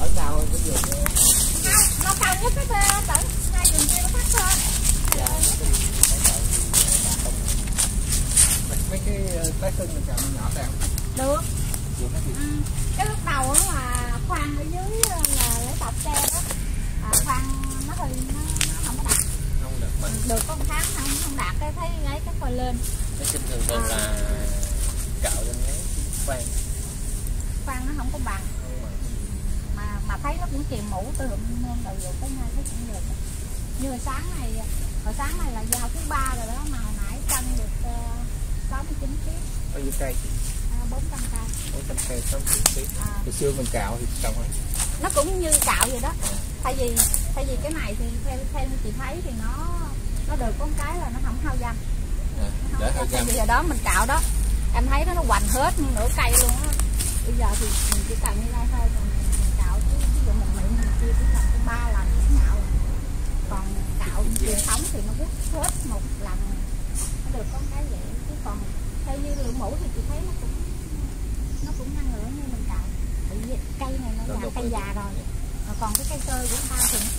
ở đâu cái vườn không nó cao nhất cái bê tận hai vườn kia nó thấp hơn dạ nó mấy cái trái sưng mình chạm nhỏ đẹp được ừ. cái lúc đầu á là khoan ở dưới là lấy bọc tre đó à, khoan nó hơi nó, nó không có đạt không được mình được có một tháng không không đạt cái thấy lấy cái phơi lên cái kinh thường thường là cạo lên lấy khoan khoan nó không có bằng mà thấy nó cũng chìm mũ hôm nên đầu vụ tới nay thấy cũng được. Như hồi sáng này hồi sáng này là giao thứ ba rồi đó mà hồi nãy cân được uh, 69 kg bao nhiêu cây uh, 400 cây. Bốn trăm cây sáu mươi ký. À, hồi xưa mình cạo thì trồng ấy nó cũng như cạo vậy đó. Thay vì thay vì cái này thì theo theo như chị thấy thì nó nó được có cái là nó không hao dăm à, Tại vì hồi đó mình cạo đó em thấy nó nó hoành hết nửa cây luôn á. Bây giờ thì mình chỉ cần như đây thôi. còn mình cạo chứ ví dụ một kia cũng làm ba lần cũng cạo còn cạo truyền thống thì nó quất hết một lần nó được có cái vậy chứ còn theo như lượng mũ thì chị thấy nó cũng nó cũng năng lượng như mình cạo tại vì cây này nó là cây già rồi Mà còn cái cây tơi của ta thì nó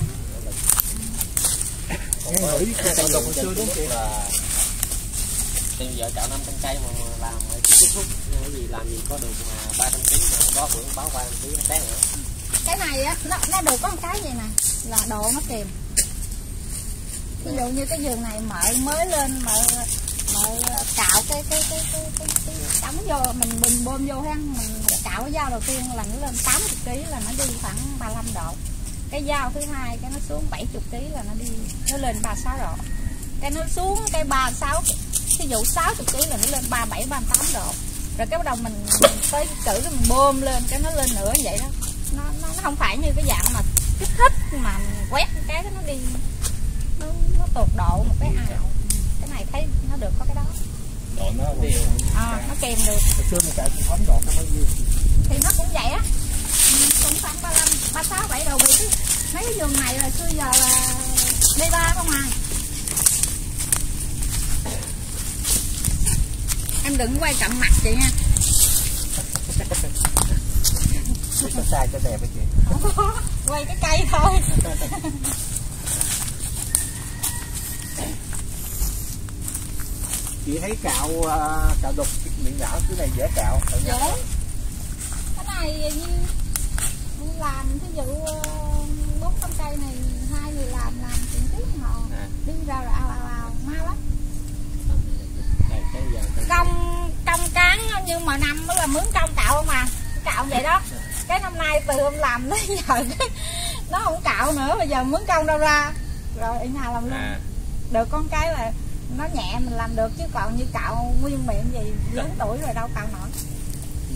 Nghe ừ. cái cây đồng hồi xưa đúng chị? là thì vợ cạo 500 cây mà làm kết thúc cái gì làm gì có được mà 300 kg mà đó bữa báo 300 kg nó sáng nữa cái này á nó nó được có một cái vậy nè là độ nó kìm ví dụ như cái giường này mợ mới lên mợ mợ cạo cái cái cái cái cái, cái đóng vô mình mình bơm vô ha. Mình cạo cái dao đầu tiên là nó lên 80 kg là nó đi khoảng 35 độ. Cái dao thứ hai cái nó xuống 70 kg là nó đi nó lên 36 độ. Cái nó xuống cái 36 ví dụ 60 kg là nó lên 37 38 độ. Rồi cái bắt đầu mình, mình tới cử mình bơm lên cái nó lên nữa vậy đó nó, nó nó không phải như cái dạng mà kích thích mà quét cái nó đi nó, nó tột độ một cái ảo. Cái này thấy nó được có cái đó. Độ nó đều à, nó kèm được. Hồi xưa mình cạo truyền thống độ nó bao nhiêu? Thì nó cũng vậy á. Cũng khoảng 35, 36, 7 độ bị cái mấy cái giường này là xưa giờ là D3 không à? Em đừng quay cận mặt chị nha có sai cho đẹp hả chị không có quay cái cây thôi. Chị thấy cạo ờ, cạo đục miệng nhỏ cái này dễ cạo. Dễ. Cái này như làm thí dụ bốn trăm cây này hai người làm làm chuyện tiếp họ. À. đi ra rồi ao ao ao mau lắm. Công công cán như mọi năm mới là mướn công cạo không à? Cạo vậy đó cái năm nay từ hôm làm tới giờ cái nó không cạo nữa bây giờ mướn công đâu ra. Rồi ở nhà làm luôn. À. Được con cái là nó nhẹ mình làm được chứ còn như cạo nguyên miệng gì lớn tuổi rồi đâu cạo nổi.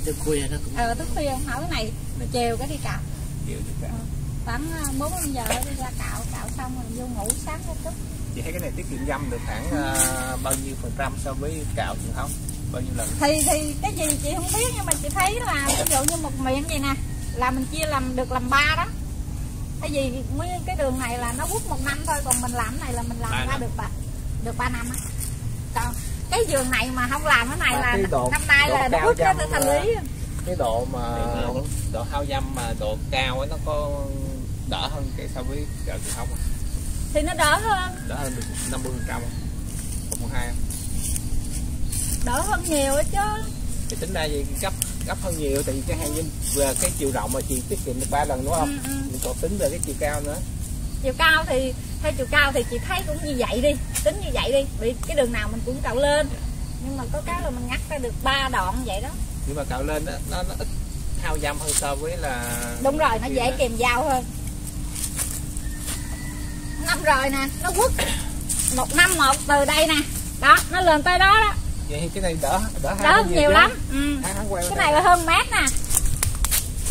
Tới khuya nó cũng ờ thức khuya không hỏi cái này rồi chiều cái đi cạo. Cạo. Khoảng ờ, bốn năm giờ đi ra cạo cạo xong rồi vô ngủ sáng một chút chị thấy cái này tiết kiệm dâm được khoảng ờ, bao nhiêu phần trăm so với cạo truyền thống bao nhiêu lần thì thì cái gì chị không biết nhưng mà chị thấy là ví dụ như một miệng vậy nè là mình chia làm được làm ba đó cái gì nguyên cái đường này là nó quất một năm thôi còn mình làm cái này là mình làm ra năm. được ba được ba năm á còn cái giường này mà không làm cái này Mà là cái độ- năm nay độ là nó dâm từ thành lý cái độ mà độ hao dâm mà độ cao ấy nó có đỡ hơn cái so với cạo truyền thống không? thì nó đỡ hơn đỡ hơn được 50 phần trăm một hai không? Đỡ hơn nhiều á chứ. Thì tính ra vậy gấp gấp hơn nhiều vì cái hàng nhân về cái chiều rộng mà chị tiết kiệm được ba lần đúng không? Ừ, ừ. mình còn tính về cái chiều cao nữa. Chiều cao thì theo chiều cao thì chị thấy cũng như vậy đi tính như vậy đi vì cái đường nào mình cũng cạo lên. Nhưng mà có cái là mình ngắt ra được ba đoạn vậy đó. Nhưng mà cạo lên đó, nó nó ít hao dâm hơn so với là đúng rồi nó dễ đó. kèm dao hơn. Năm rồi nè nó quất. Một năm một từ đây nè. Đó nó lên tới đó đó vậy thì cái này đỡ đỡ đỡ nhiều chứ. lắm. Ừ. cái này là hơn mét nè.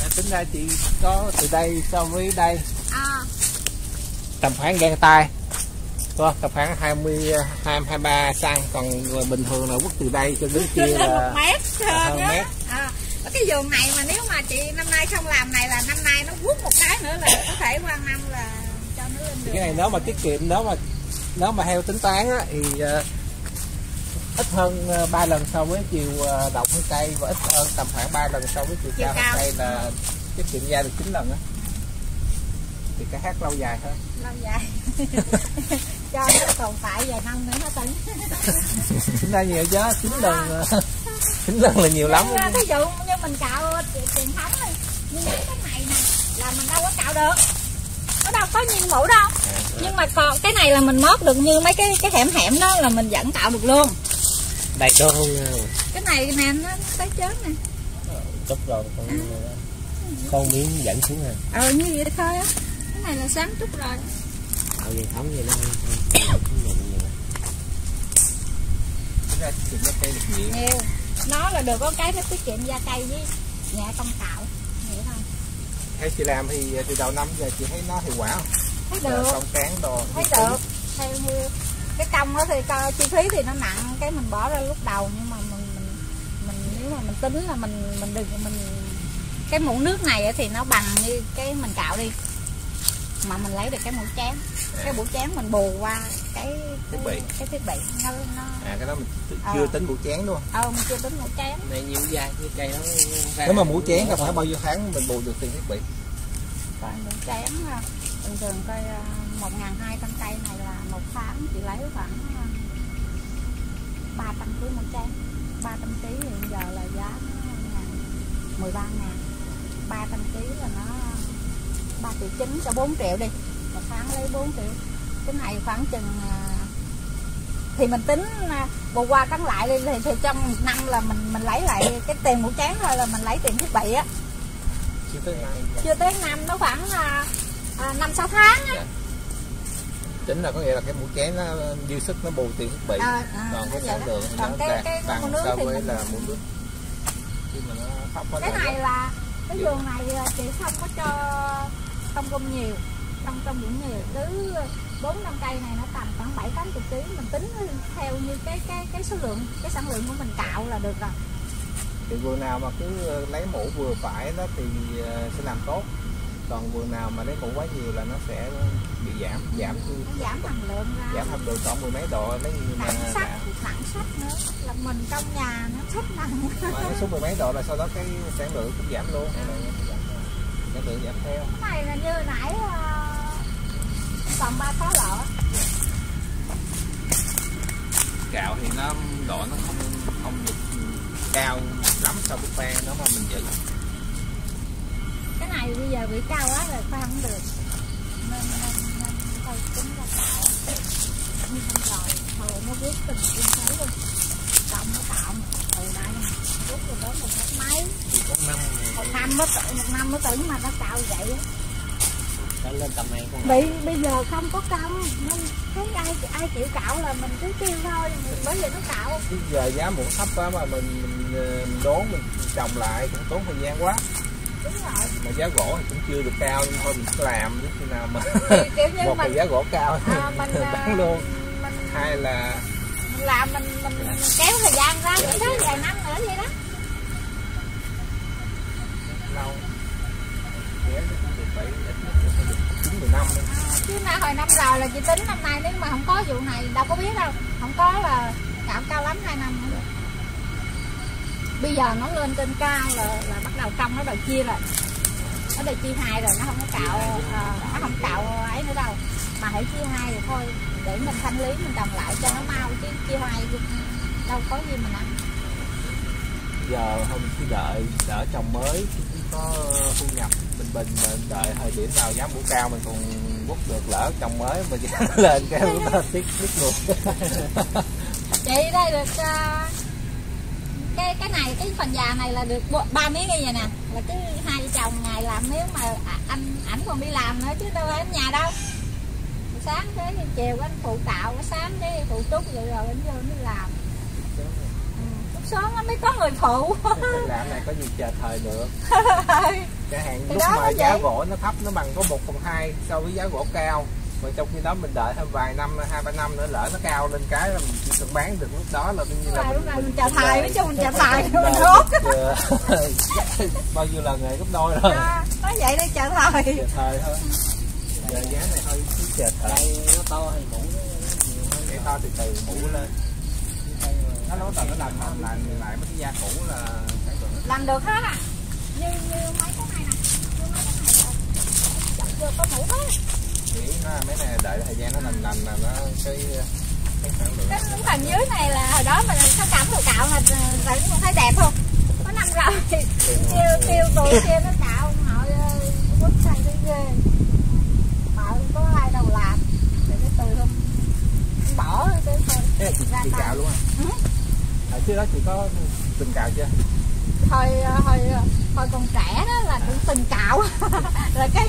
Dạ, tính ra chị có từ đây so với đây. À, tầm khoảng ngang tay. Có tầm khoảng 20 hai hai ba cm còn bình thường là quất từ đây cho đến kia lên một là mét hơn á. mét. à, cái giường này mà nếu mà chị năm nay không làm này là năm nay nó quất một cái nữa là có thể qua năm là cho nó lên được. cái này nếu mà tiết kiệm nếu mà nếu mà theo tính toán á, thì ờ, ít hơn ờ, ba lần so với chiều ờ, rộng hơn cây và ít hơn tầm khoảng 3 lần so với chiều Chiều cao cao. cây là tiết kiệm ra được 9 lần á. Thì cái hát lâu dài hơn lâu dài. Cho nó còn phải vài năm nữa nó tính tính ra nhiều chứ chín lần chín lần là nhiều lắm. Thí dụ như mình cạo truyền thống này như cái này nè là mình đâu có cạo được. Nó đâu có nhiên mũ đâu. À, nhưng mà còn cái này là mình mót được như mấy cái cái hẻm hẻm đó là mình vẫn cạo được luôn đầy đô nha cái này nè nó tới chớn nè. Chút rồi con con miếng dẫn xuống nè. Ờ như vậy thôi á. Cái này là sáng chút rồi. Ở truyền thống vậy nó gì? Nhiều. Nó là được có cái nó tiết kiệm da cây với nhẹ công cạo vậy thôi. Thấy chị làm thì từ đầu năm giờ chị thấy nó hiệu quả không? Thấy được. Công cán đồ thấy được. theo như cái công đó thì co chi phí thì nó nặng cái mình bỏ ra lúc đầu nhưng mà mình mình, mình nếu mà mình tính là mình mình đừng mình cái muỗng nước này á thì nó bằng như cái mình cạo đi. Mà mình lấy được cái muỗng chén cái muỗng chén mình bù qua cái Thiết bị. cái thiết bị nó nó à cái đó mình tự- Ờ. chưa tính bộ chén luôn. Ờ mình chưa tính muỗng chén này nhiều da như cây nó nếu mà mũ chén không phải bao nhiêu tháng mình bù được tiền thiết bị? Coi muỗng chén à, thường thường coi à, một ngàn hai trăm cây này là một tháng chị lấy khoảng à, ba trăm ký một trăm ký thì hiện giờ là giá mười ba ngàn. ba trăm ký là nó ba triệu chín cho 4 triệu đi. Một tháng lấy 4 triệu. Cái này khoảng chừng à, thì mình tính à, bù qua cắn lại đi thì, thì trong một năm là mình mình lấy lại cái tiền mũ chén thôi là mình lấy tiền thiết bị á. Chưa tới năm. Nó khoảng à, à, năm sáu tháng á tính là có nghĩa là cái mũ chén nó dư sức nó bù tiền thiết bị. À, à, còn cái vậy sản lượng nó cái đạt cái bằng so với là mũ nước. Khi mà nó thấp quá cái này là cái vườn này chị không có cho không công nhiều không công điểm nhiều. Cứ bốn năm cây này nó tầm khoảng bảy tám chục ký. Mình tính theo như cái cái cái số lượng cái sản lượng của mình cạo là được rồi. Thì vườn nào mà cứ lấy mũ vừa phải đó thì ờ, sẽ làm tốt còn vườn nào mà lấy mũ quá nhiều là nó sẽ bị giảm giảm nó giảm hàm lượng ra. Giảm hàm lượng khoảng mười mấy độ lấy mà sắt nặng sắt nữa. Là mình trong nhà nó sắt nặng mà nó xuống mười mấy độ là sau đó cái sản lượng cũng giảm luôn. Thôi. sản lượng giảm theo. Cái này là như nãy à, còn ba có lọ. Gạo thì nó độ nó không không được cao lắm so với khoan nếu mà mình giữ này bây giờ bị cao quá rồi khoan không được. Nên nên nên thôi tính ra tạo như không rồi hồi nó rút tình kinh thấy luôn. Cộng nó hồi đại mà rút rồi đó một mét mấy có năm một năm mới tự một năm mới tưởng mà nó tạo vậy á. lên tầm này con bị bây giờ không có công nên thấy ai ai chịu cạo là mình cứ kêu thôi. Bởi vì nó cạo. Chứ giờ giá muỗng thấp quá mà mình mình, ờ, mình đốn mình trồng lại cũng tốn thời gian quá mà giá gỗ thì cũng chưa được cao nhưng thôi mình làm đến khi nào mà một là mình giá gỗ cao à, mình à, bán luôn. mình hai là mình làm mình mình, mình kéo thời gian ra để tới vài năm nữa vậy đó. Lâu. Nó cũng được phải ít nhất là phải được chín mười năm À, chứ nay hồi năm rồi là chị tính năm nay nếu mà không có vụ này đâu có biết đâu. Không có là cạo cao lắm hai năm nữa bây giờ nó lên trên cao là, là bắt đầu trong nó đầu chia rồi. Nó đầu chia hai rồi nó không có cạo à, nó không cạo ấy nữa đâu. Mà hãy chia hai thì thôi để mình thanh lý mình trồng lại cho nó mau chứ chia hai đâu có gì mình ăn giờ mình cứ đợi đỡ trồng mới có thu nhập bình bình mà đợi thời điểm nào giá mũ cao mình còn quất được lỡ trồng mới giá lên cái tiếc tiếc luôn. Chị đây được à, cái cái này cái phần già này là được ba miếng như vậy nè. Là cứ hai vợ chồng ngày làm nếu mà à, anh ảnh còn đi làm nữa chứ đâu ở nhà đâu. Sáng tới chiều anh phụ cạo cái sáng cái phụ trúc vậy rồi anh vô đi làm. Ừ. lúc sớm nó mới có người phụ. Cái làm này có gì chờ thời được. Chẳng hạn lúc mà giá gỗ nó thấp nó bằng có 1 phần hai so với giá gỗ cao mà trong khi đó mình đợi thêm vài năm hai ba năm nữa lỡ nó cao lên cái là mình chỉ cần bán được lúc đó là coi như là này mình chờ mình thời, lời- nói chung mình chờ thời, mình hốt. được, ờ, bao nhiêu là nghề gấp đôi rồi. À, nói vậy đi chờ thời chờ thời thôi. Giờ giá này thôi cứ chờ cây nó to hay mũ? Nó nhiều hơn cái to từ từ mũ lên. Nó nói là nó làm làm lại lại mấy cái da cũ là làm được hết à? Như như mấy cái này nè. Như mấy cái này là vô có mũ hết nó mấy này đợi thời gian nó lành lành là nó cái cái sản lượng cái phần dưới này là hồi đó mình có cắm đồ cạo là vẫn còn thấy đẹp không có năm rồi kêu kêu tụi kia nó cạo họ quất xanh cái ghê mà có ai đâu làm thì cái từ không bỏ cái thôi là chị, Ra chị tay. cạo luôn à? Ừ. Ở trước đó chị có từng cạo chưa? hồi hồi hồi còn trẻ đó là cũng từng cạo rồi cái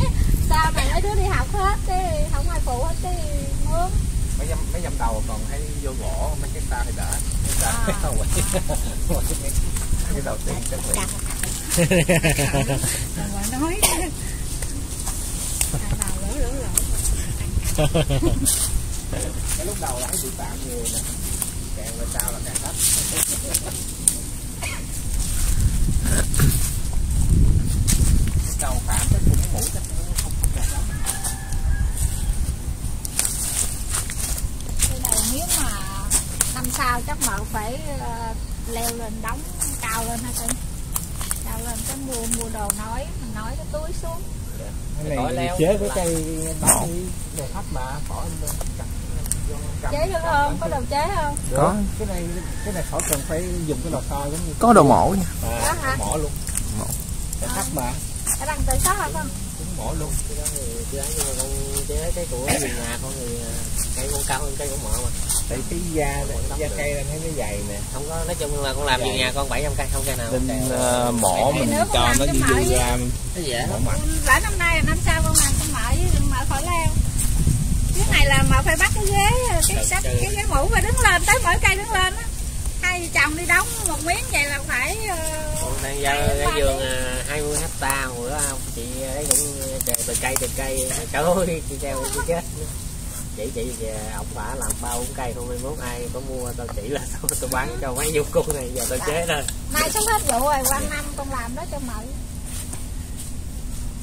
sau này mấy đứa đi học hết cái không ai phụ hết cái mướn Mấy dăm, mấy dăm đầu còn hay vô gỗ, mấy cái sau thì đỡ. Cái sau À. không quậy. cái, đầu tiên chắc mà nói Cái lúc đầu là thấy bị phạm nhiều nè. Càng về sau là càng thấp. Cái cầu phạm cái cũng mũi chắc nó không không đẹp lắm. cái này nếu mà năm sau chắc mợ phải ờ, leo lên đóng cao lên hả cưng cao lên cái mua mua đồ nói mình nói cái túi xuống Cái Cõi này leo. chế với cây đó đi đồ thấp mà bỏ lên cặp vô cầm. chế được không có đồ chế không Được. Có. cái này cái này khỏi cần phải dùng cái lò xo giống như có đồ mổ nha à, Có hả? mỏ luôn Mỏ. cái thấp mà cái đăng tự sót hả con cũng mỏ luôn cái đó thì chứ ấy nhưng mà con chế cái của người nhà con thì cây con cao hơn cây của mợ mà tại cái da da được. cây lên thấy nó dày nè. Không có nói chung là con làm như nhà con 700 cây không cây nào nên đều- ờ, mỏ Cái mình cho nó cái dư dư ra mỏ lắm mặn. Lỡ năm nay năm sau con làm con mợ với mợ khỏi leo. Cái này là mợ phải bắt cái ghế cái sách cái ghế mũ và đứng lên tới mỗi cây đứng lên á. Hai chồng đi đóng một miếng vậy là phải ờ, con đang giao cái vườn à, 20 hecta hồi đó không? Chị ấy cũng đề từ cây từ cây. Trời ơi chị treo chị chết chị chị về ông bả làm ba bốn cây không mai mốt ai có mua tao chỉ là tôi, tôi bán cho mấy dung cô này giờ tôi chế thôi mai sắp hết vụ rồi qua năm con làm đó cho mợ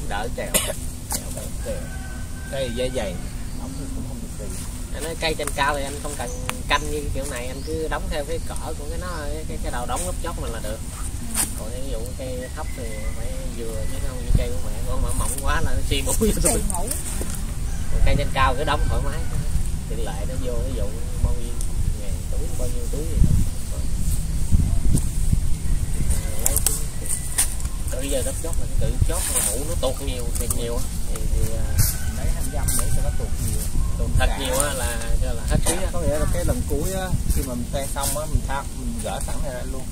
đỡ trèo cây da dày ống thì cũng không được gì anh nói cây trên cao thì anh không cần canh như kiểu này anh cứ đóng theo cái cỡ của cái nó cái cái đầu đóng gấp chót mình là được. Còn ví dụ cây thấp thì phải vừa chứ không như cây của mẹ con mà mỏng quá là nó xi mũi cây trên cao cứ đóng thoải mái. Tiện lợi nó vô ví dụ bao nhiêu ngàn túi bao nhiêu túi gì đó. Rồi lấy cái- bây giờ gấp chót là cái tự chót mà mũ nó tuột nhiều thiệt nhiều á. thì, thì à, lấy hành dăm để cho nó tuột nhiều. Tuột thật nhiều á là cho là hết phí á. Có nghĩa là cái lần cuối á khi mà mình tan xong á mình thao mình gỡ sẵn này ra luôn.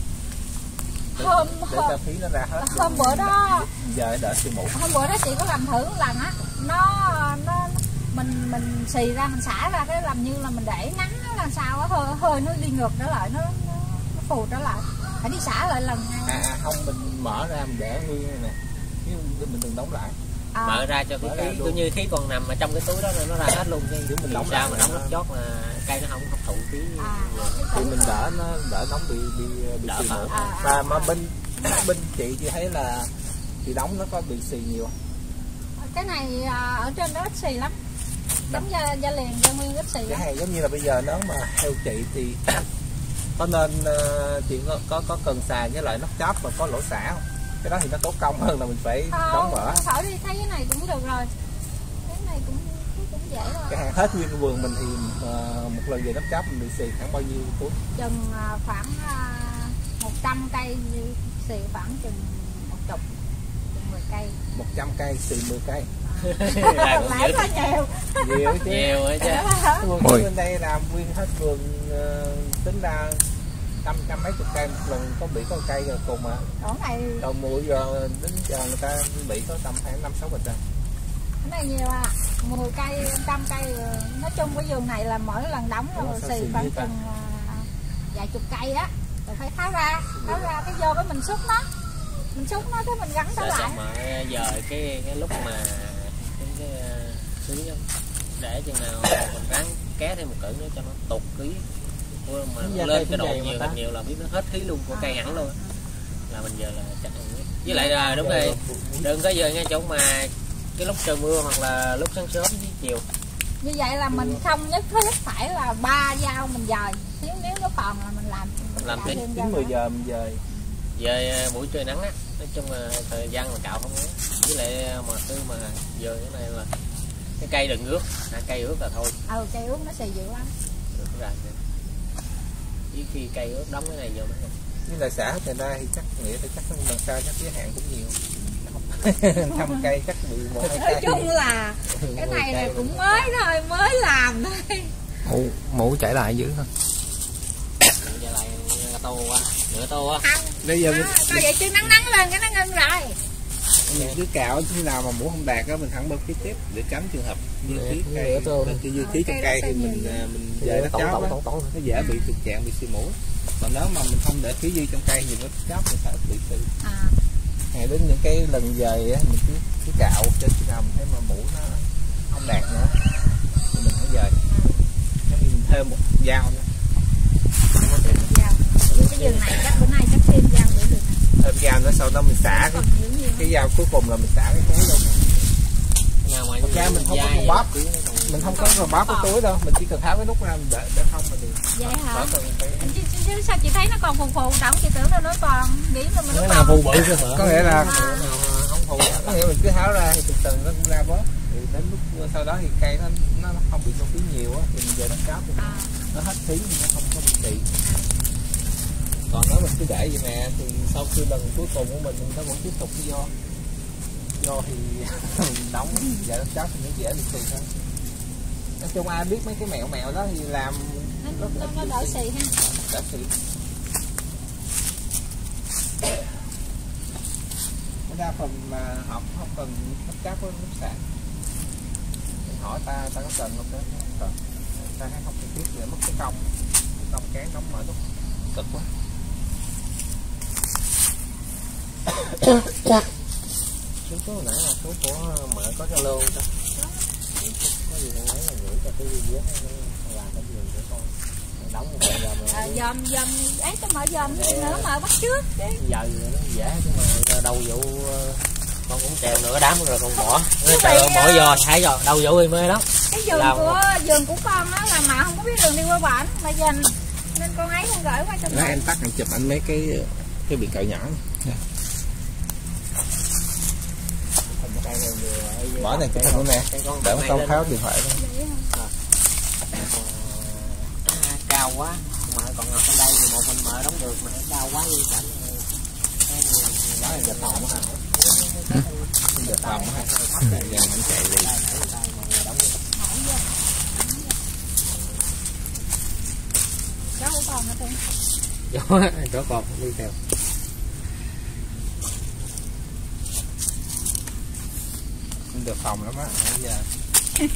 Hôm để hôm, cho phí nó ra hết hôm bữa đó giờ đỡ xì mũ hôm bữa đó chị có làm thử một lần á. Nó nó mình mình xì ra mình xả ra cái làm như là mình để nắng nó là sao á hơi hơi nó đi ngược trở lại nó nó, nó phù trở lại. Phải đi xả lại lần à, hai. À không mình mở ra mình để nguyên này nè. Chứ mình đừng đóng lại. À, mở ra cho cái khí cứ như khí còn nằm ở trong cái túi đó nó ra hết luôn chứ. Chứ mình đóng sao mà đóng nó- lớp chót là cây nó không hấp thụ khí. À, cái thì mình đỡ nó đỡ nóng bị bị bị Đỡ xì mũ À, à. và mà bên bên chị chị thấy là chị đóng nó có bị xì nhiều cái này à, ở trên đó ít xì lắm giống da da liền da nguyên ít xì cái hàng giống như là bây giờ nếu mà theo chị thì có nên ờ, chị có, có có cần xài với loại nắp chóp mà có lỗ xả không? Cái đó thì nó tốn công hơn là mình phải đóng không mở không phải đi thấy cái này cũng được rồi. Cái này cũng cũng dễ cái rồi hàng hết nguyên vườn mình thì ờ, một lần về nắp chóp mình bị xì khoảng bao nhiêu túi chừng à, khoảng à, 100 cây xì khoảng chừng một chục chừng 10 cây. 100 cây xì 10 cây là dữ có nhiều. nhiều chứ nhiều ấy chứ Ôi. bên đây làm nguyên hết vườn ờ, tính ra trăm trăm mấy chục cây một lần có bị có cây rồi cùng mà. Đầu mùa giờ đến giờ người ta bị có tầm khoảng năm sáu bịch rồi. Cái này nhiều à. 10 cây trăm cây rồi. nói chung cái vườn này là mỗi lần đóng sao xì khoảng chừng à, vài chục cây á. Rồi phải tháo ra tháo ra cái vô cái mình xúc nó. Mình xúc nó cái mình gắn trở lại. mà giờ cái cái lúc mà cái ờ, xứ á, để chừng nào mình ráng ké thêm một cỡ nữa cho nó tụt ký mà Giá lên cái độ nhiều thật nhiều là biết nó hết khí luôn của cây hẳn luôn À. là mình giờ là chắc là với lại là đúng rồi đừng có giờ ngay chỗ mà cái lúc trời mưa hoặc là lúc sáng sớm với chiều. Như vậy là mình không nhất thiết phải là ba dao mình dời. Nếu nếu nó còn là mình làm mình Làm thêm chín mười giờ mình về về ờ, buổi trời nắng á. Nói chung là thời gian mà cạo không ấy với lại ờ, mà tư mà giờ cái này là cái cây đừng ướt à, cây ướt là thôi. Ừ cây ướt nó xì dữ lắm. Ướt ra với khi cây ướt đóng cái này vô nó không với lại xã người ta thì chắc nghĩa là chắc lần sau chắc giới hạn cũng nhiều. Năm cây chắc bị một hai nói cây. chung là cái này là cây cũng mới thôi mới làm thôi. Mũ mũ chảy lại dữ thôi giờ lại tô qua nửa tô á bây giờ à, coi vậy chứ nắng nắng lên cái nó ngưng rồi mình cứ cạo khi nào mà mũ không đạt á mình thẳng bơm khí tiếp để tránh trường hợp như Nè, khí cây cái dư khí trong Cây nó thì mình à, mình về nó tổng á. tổng tổng nó dễ bị tình trạng bị xì mũ còn nếu mà mình không để khí dư trong cây thì nó chóp thì sẽ bị xì. À. Ngày đến những cái lần về á mình cứ cứ cạo cho khi nào mình thấy mà mũ nó không đạt nữa thì mình phải về Giống như mình thêm một dao nữa. Dao. Cái giường này chắc bữa nay chắc thêm dao nữa thêm dao nữa sau đó mình xả cái, cái dao cuối cùng là mình xả cái túi luôn. Nào ra mình không có bóp. mình không có rồi bóp cái túi đâu. Mình chỉ cần tháo cái nút ra mình để để không mà được. Vậy hả? Chứ, chứ, chứ sao chị thấy nó còn phù phù đóng chị tưởng là nó còn nghĩ là mình nó nào phù bự cơ mà có nghĩa là nào không phụ có nghĩa mình cứ tháo ra thì từ từ nó cũng ra bớt. Thì đến lúc sau đó thì cây nó nó, không bị nôn khí nhiều á thì mình về nó thì à, nó hết khí thì nó không có bị trị còn nếu mình cứ để vậy nè thì sau khi lần cuối cùng của mình nó vẫn tiếp tục cái do. Do thì mình đóng giờ nó chóp thì nó dễ bị xì hơn. Nói chung ai biết mấy cái mẹo mẹo đó thì làm nó, nó, nó đỡ xì. ha. Đỡ xì. Đa phần mà học không cần cấp cáp với nước sản mình hỏi ta ta có cần không không. Cần ta thấy không cần thiết để mất cái công công cán đóng mở lúc cực quá số số hồi nãy là số của mẹ có cho lô ta? Có gì con ấy là gửi cho cái gì á nó làm cái gì để con. Đóng một giờ à, dòm dòm ấy tôi mở dòm gì nữa mở bắt trước chứ giờ nó dễ chứ mà đầu vụ ờ, con cũng trèo nửa đám rồi con bỏ. Trèo bỏ à, giò thải giò đầu vụ thì mê lắm. cái giường Làm của giường của con á là mà không có biết đường đi qua bển mà dành nên con ấy con gửi qua cho mẹ. em tắt em chụp anh mấy cái cái biển cạo nhỏ này. Cây này vừa- bỏ này hình luôn nè. Con để mà không tháo điện thoại đó. À, cao quá. Mà còn ngồi trong đây thì một mình mở đóng được mà cao quá như cảnh đó là giờ phòng hả giờ phòng hả giờ anh chạy đi Hỏi vô. Cháu của con hả gió gió còn đi theo được phòng lắm á nãy giờ.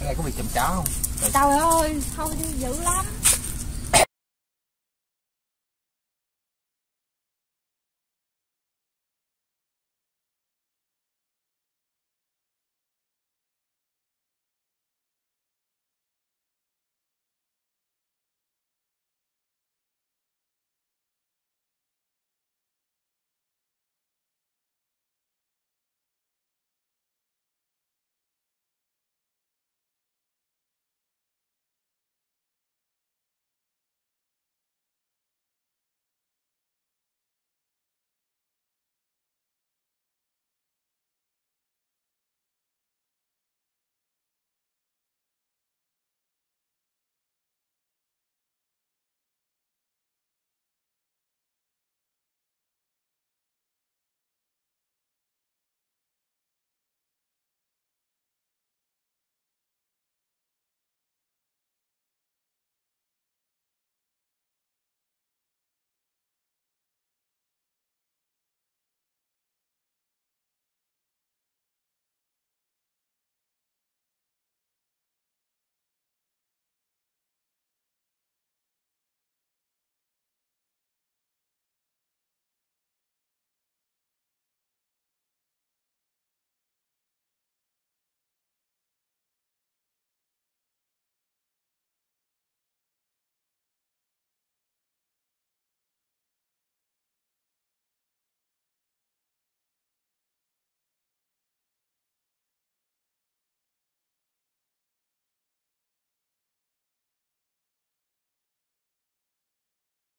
Ở đây có bị chùm chó không? Trời ơi, thôi đi dữ lắm